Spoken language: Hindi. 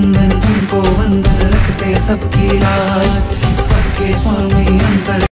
बंधन तुमको वंदन रखते सबकी राज सबके स्वामी।